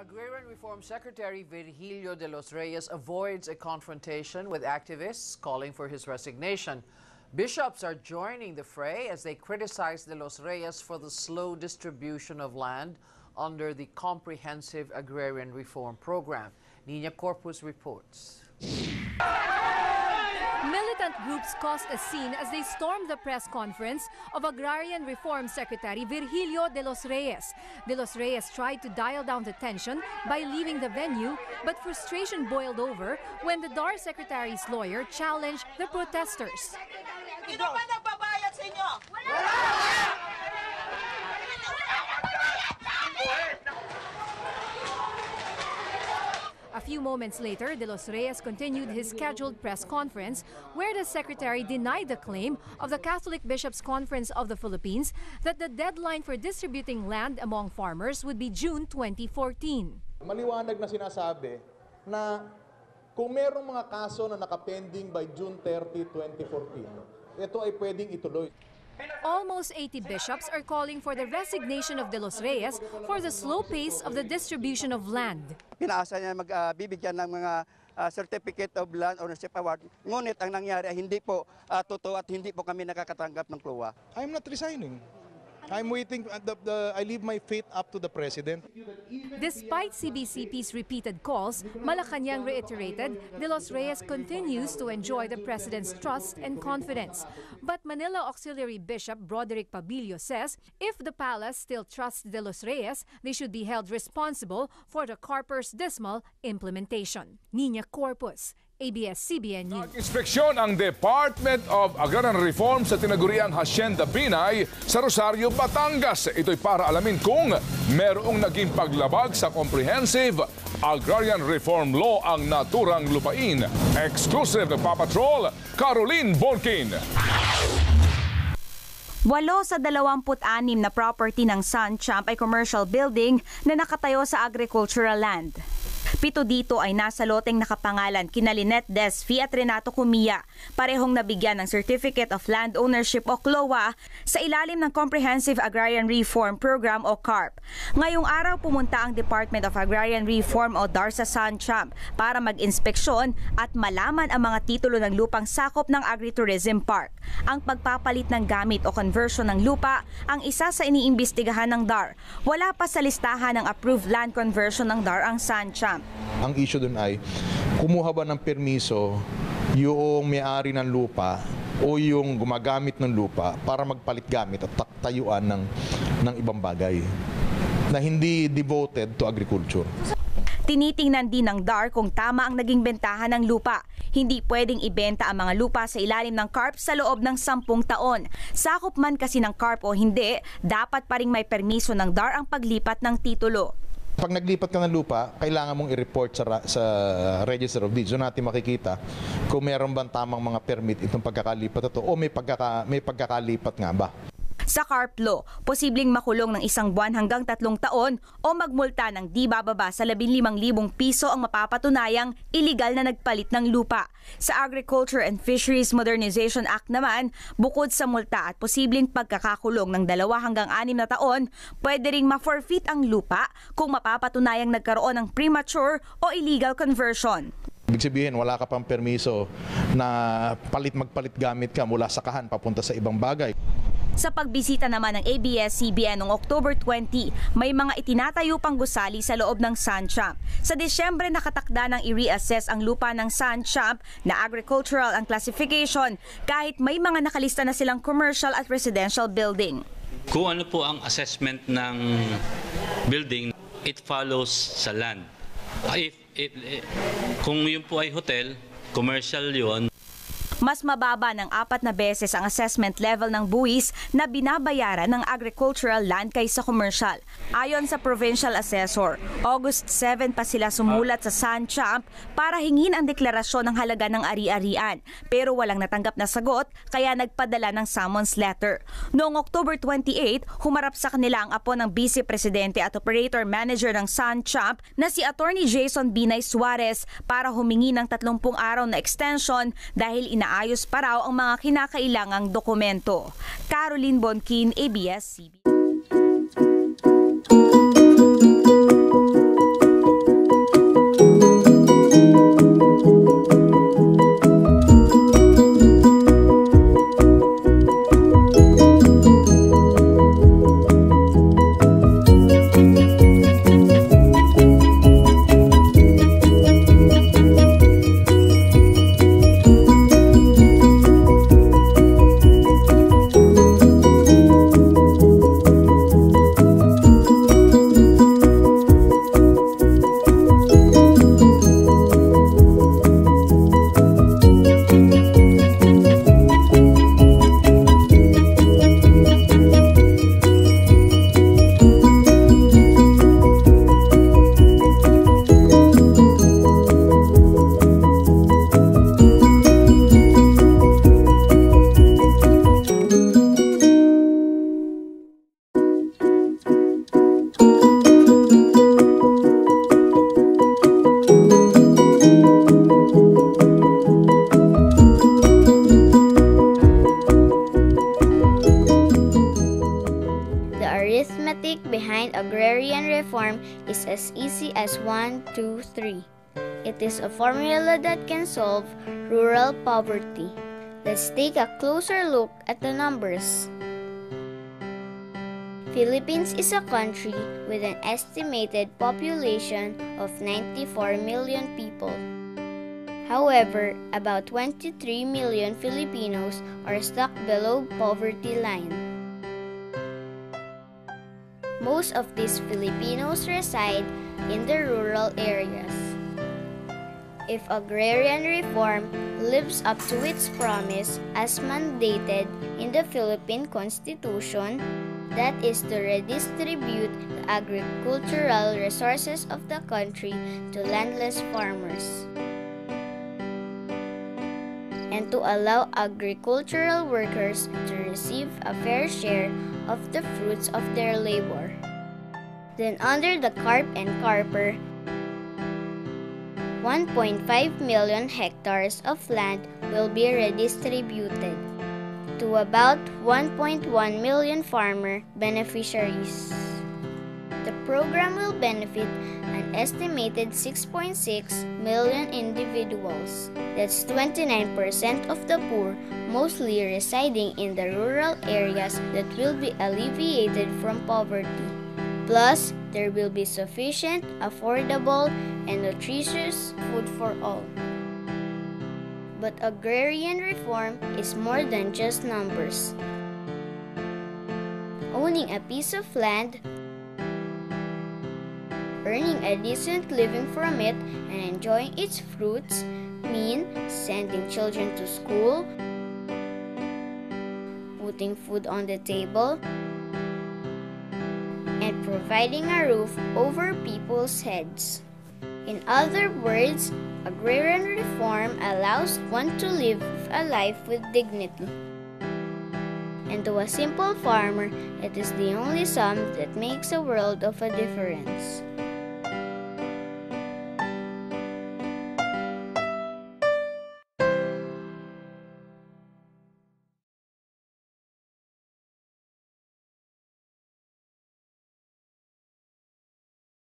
Agrarian Reform Secretary Virgilio de los Reyes avoids a confrontation with activists calling for his resignation. Bishops are joining the fray as they criticize de los Reyes for the slow distribution of land under the Comprehensive Agrarian Reform Program. Nina Corpus reports. Militant groups caused a scene as they stormed the press conference of Agrarian Reform Secretary Virgilio de los Reyes. De los Reyes tried to dial down the tension by leaving the venue, but frustration boiled over when the DAR Secretary's lawyer challenged the protesters. Sino ba nagbabayad sa inyo? A few moments later, De Los Reyes continued his scheduled press conference where the secretary denied the claim of the Catholic Bishops' Conference of the Philippines that the deadline for distributing land among farmers would be June 2014. Maliwanag na sinasabi na kung merong mga kaso na nakapending by June 30, 2014, ito ay pwedeng ituloy. Almost 80 bishops are calling for the resignation of De Los Reyes for the slow pace of the distribution of land. Pinaasa niya magbibigyan ng mga ah, certificate of land ownership award. Ngunit ang nangyari ay hindi po ah, totoo at hindi po kami nakakatanggap ng kluwa. I'm not resigning. I'm waiting, uh, the, the, I leave my fate up to the President. Despite CBCP's repeated calls, Malacanang reiterated De Los Reyes continues to enjoy the president's trust and confidence. But Manila Auxiliary Bishop Broderick Pabilio says if the palace still trusts De Los Reyes, they should be held responsible for the Carper's dismal implementation. Nina Corpus, ABS-CBN News. Inspeksyon ang Department of Agrarian Reform sa tinaguriang Hacienda Binay sa Rosario, Batangas. Ito'y para alamin kung merong naging paglabag sa Comprehensive Agrarian Reform Law ang naturang lupain. Exclusive nagpapatrol, Caroline Bonkin. Walo sa 26 na property ng Sunchamp ay commercial building na nakatayo sa agricultural land. Pito dito ay nasa loteng nakapangalan kina Lynette Desfi at Renato Cumia, parehong nabigyan ng Certificate of Land Ownership o CLOA sa ilalim ng Comprehensive Agrarian Reform Program o CARP. Ngayong araw pumunta ang Department of Agrarian Reform o DARSA Sunchamp para mag-inspeksyon at malaman ang mga titulo ng lupang sakop ng Agritourism Park. Ang pagpapalit ng gamit o conversion ng lupa ang isa sa iniimbestigahan ng DAR. Wala pa sa listahan ng approved land conversion ng DAR ang Sunchamp. Ang issue dun ay, kumuha ba ng permiso yung may-ari ng lupa o yung gumagamit ng lupa para magpalit gamit at tayuan ng, ng ibang bagay na hindi devoted to agriculture. Tinitingnan din ng DAR kung tama ang naging bentahan ng lupa. Hindi pwedeng ibenta ang mga lupa sa ilalim ng CARP sa loob ng 10 taon. Sakop man kasi ng CARP o hindi, dapat pa rin may permiso ng DAR ang paglipat ng titulo. Pag naglipat ka ng lupa, kailangan mong i-report sa, sa Register of Deeds. Doon natin makikita kung meron bang tamang mga permit itong pagkakalipat ito o may, pagkaka, may pagkakalipat nga ba. Sa CARP law, posibleng makulong ng isang buwan hanggang tatlong taon o magmulta ng di bababa sa 15,000 piso ang mapapatunayang iligal na nagpalit ng lupa. Sa Agriculture and Fisheries Modernization Act naman, bukod sa multa at posibleng pagkakakulong ng dalawa hanggang anim na taon, pwede ring ma-forfeit ang lupa kung mapapatunayang nagkaroon ng premature o illegal conversion. Ibig sabihin, wala ka pang permiso na palit magpalit gamit ka mula sa kahan papunta sa ibang bagay. Sa pagbisita naman ng ABS-CBN noong October 20, may mga itinatayo pang gusali sa loob ng Sunchamp. Sa Desyembre nakatakda ng i-reassess ang lupa ng Sunchamp na agricultural ang classification kahit may mga nakalista na silang commercial at residential building. Kung ano po ang assessment ng building, it follows sa land. Ah, If, if, eh, kung yun po ay hotel, commercial yun, Mas mababa ng apat na beses ang assessment level ng buwis na binabayaran ng agricultural land kaysa commercial. Ayon sa provincial assessor, August 7 pa sila sumulat sa Sunchamp para hingin ang deklarasyon ng halaga ng ari-arian. Pero walang natanggap na sagot kaya nagpadala ng summons letter. Noong October 28, humarap sa kanila ang apo ng Vice Presidente at Operator Manager ng Sunchamp na si Attorney Jason Binay Suarez para humingi ng 30 araw na extension dahil inaayos pa raw ang mga kinakailangang dokumento. Caroline Bonkin, ABS-CBN. 2, 3. It is a formula that can solve rural poverty. Let's take a closer look at the numbers. Philippines is a country with an estimated population of 94 million people. However, about 23 million Filipinos are stuck below poverty line. Most of these Filipinos reside in the rural areas. If agrarian reform lives up to its promise as mandated in the Philippine Constitution, that is to redistribute the agricultural resources of the country to landless farmers and to allow agricultural workers to receive a fair share of the fruits of their labor. Then under the CARP and CARPER, 1.5 million hectares of land will be redistributed to about 1.1 million farmer beneficiaries. The program will benefit estimated 6.6 million individuals. That's 29% of the poor, mostly residing in the rural areas that will be alleviated from poverty. Plus, there will be sufficient, affordable, and nutritious food for all. But agrarian reform is more than just numbers. Owning a piece of land, earning a decent living from it, and enjoying its fruits mean sending children to school, putting food on the table, and providing a roof over people's heads. In other words, agrarian reform allows one to live a life with dignity. And to a simple farmer, it is the only sum that makes a world of a difference.